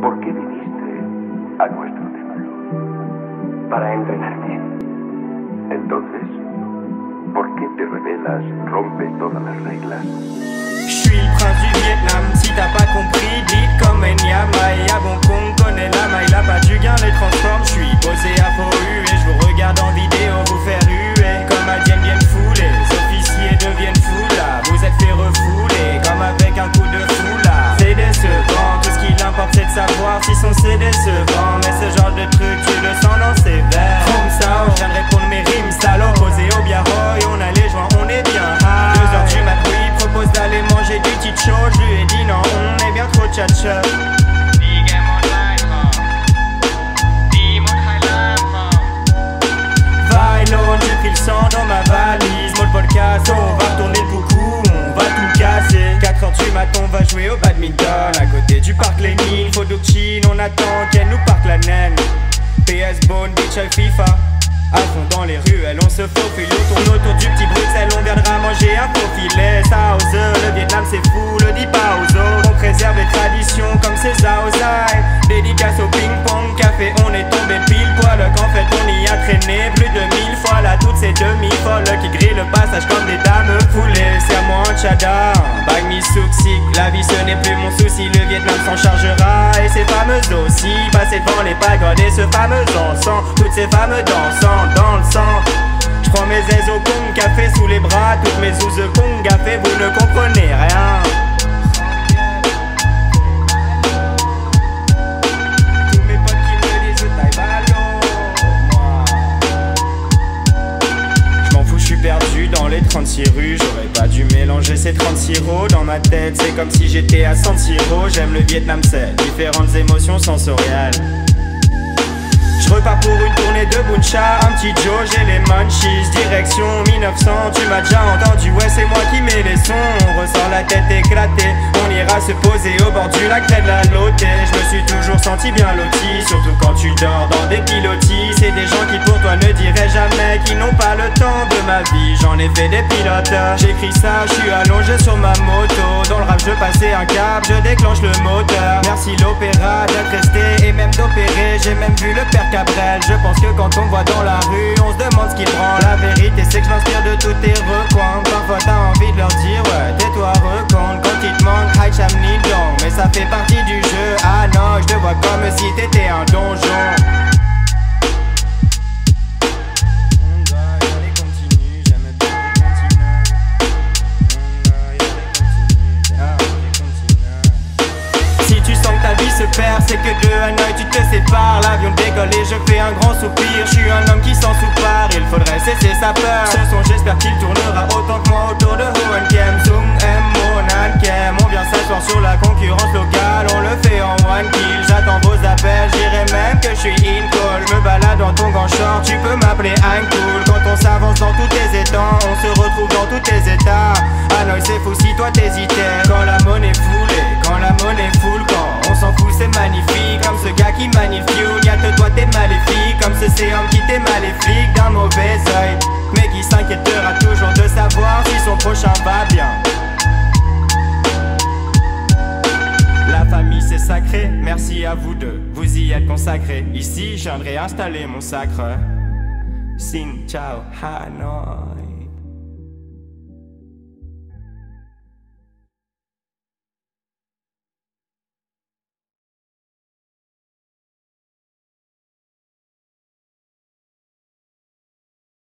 ¿Por qué viniste a nuestro templo? Para entrenarte. Entonces, ¿por qué te rebelas, rompes todas las reglas? Je suis le prince du Vietnam, si t'as pas compris, beat comme Enyama Et c'est décevant Mais ce genre de truc tu le sens dans ses vers. Comme ça, je viens de répondre mes rimes salauds Posé au biarro et on a les joints, on est bien high. Deux heures du mat, oui, il propose d'aller manger du ticho Je lui ai dit non, on est bien trop tchatcha. Vailon, j'ai pris le sang dans ma valise. Mode podcast, on va tourner le coucou, on va tout casser. 4h du matin, on va jouer au badminton. À côté du on attend qu'elle nous parque la naine PS Bone, bitch à FIFA à fond dans les ruelles, on se faufile, on tourne autour du petit Bruxelles, on viendra manger un faux filet. Ça ose, le Vietnam c'est fou, le dis pas aux autres. On préserve les traditions comme c'est Zaozai. Dédicace au ping-pong, café, on est tombé pile poil. Qu'en fait on y a traîné plus de mille fois là, toutes ces demi-folles qui grillent le passage comme des dames La vie ce n'est plus mon souci, le Vietnam s'en chargera. Et ces fameuses aussi, passer devant les pagodes et ce fameux encens. Toutes ces femmes dansant dans le sang. Je prends mes aises au Kong café sous les bras, toutes mes ouzes Kong café, mélanger ces 36 rots dans ma tête. C'est comme si j'étais à San Siro. J'aime le Vietnam, c'est différentes émotions sensorielles. Je repars pour une tournée de Buncha, un petit Joe, j'ai les munchies, direction 1900, tu m'as déjà entendu, ouais c'est moi qui mets les sons, on ressent la tête éclatée, on ira se poser au bord du lac près de la lotée, je me suis toujours senti bien loti, surtout quand tu dors dans des pilotis, des gens qui pour toi ne diraient jamais, qui n'ont pas le temps de ma vie, j'en ai fait des pilotes, j'écris ça, je suis allongé sur ma moto, dans le rap je passais un câble, je déclenche le moteur, merci l'opéra d'être resté et même d'opérer, j'ai même vu le père Cabrel. Je pense que quand on voit dans la rue On se demande ce qu'il prend. La vérité c'est que je de tous tes recoins. Parfois t'as envie de leur dire Ouais tais-toi recompte c'est que de Hanoï tu te sépares. L'avion décolle et je fais un grand soupir. Je suis un homme qui s'en soupare, il faudrait cesser sa peur. Ce son, j'espère qu'il tournera autant que moi autour de Hohen Kem. Zoom M, Monan Kem. On vient s'asseoir sur la concurrence locale, on le fait en one kill. J'attends vos appels, j'irai même que je suis in call. Me balade dans ton grand tu peux m'appeler Uncool. Quand on s'avance dans tous tes étangs, on se retrouve dans tous tes états. Hanoï, c'est fou si toi t'hésitais. C'est sacré, merci à vous deux, vous y êtes consacrés. Ici, viendrai installer mon sacre. Sin, ciao, Hanoi.